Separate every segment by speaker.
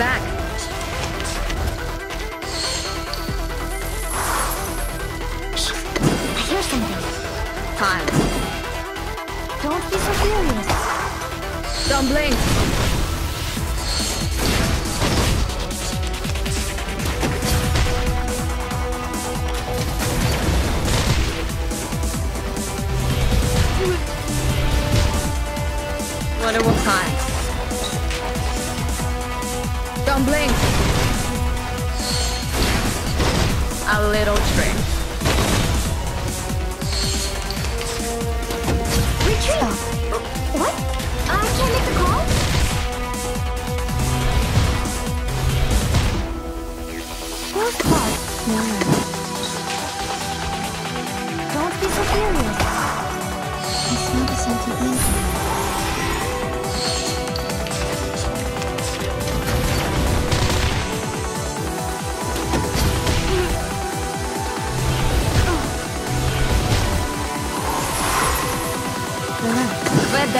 Speaker 1: back.
Speaker 2: I hear something.
Speaker 1: Time.
Speaker 2: Don't be so furious.
Speaker 1: Don't A little trick.
Speaker 2: Retreat! Oh. What? I can't make the call? Fourth part. Don't be You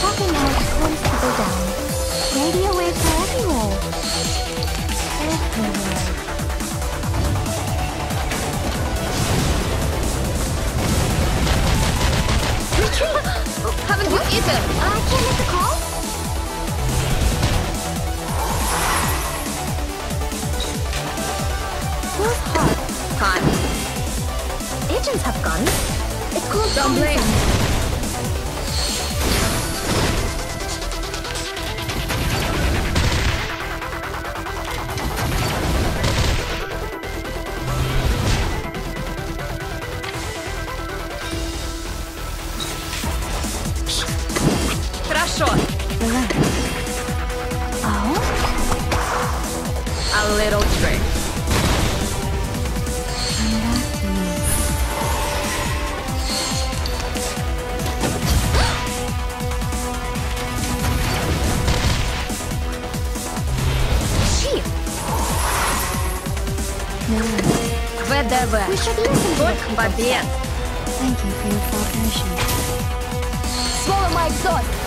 Speaker 2: Talking out calms people down. Radio waves are everywhere. Everywhere. Retreat!
Speaker 1: Haven't you eaten?
Speaker 2: I can't make the call? Fourth heart.
Speaker 1: Time.
Speaker 2: Agents have guns. It's called
Speaker 1: Don't
Speaker 2: Relax. Oh?
Speaker 1: A little trick.
Speaker 2: Come back to me.
Speaker 1: Щит.
Speaker 2: Relax.
Speaker 1: ВДВ.
Speaker 2: We should listen to what
Speaker 1: Сколько
Speaker 2: people say.
Speaker 1: побед.
Speaker 2: Thank you for your cooperation.
Speaker 1: Swallow my exhaust.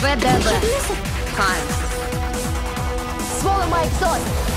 Speaker 1: ВДВ.
Speaker 2: Listen.
Speaker 1: Time. Swallow my exhaust.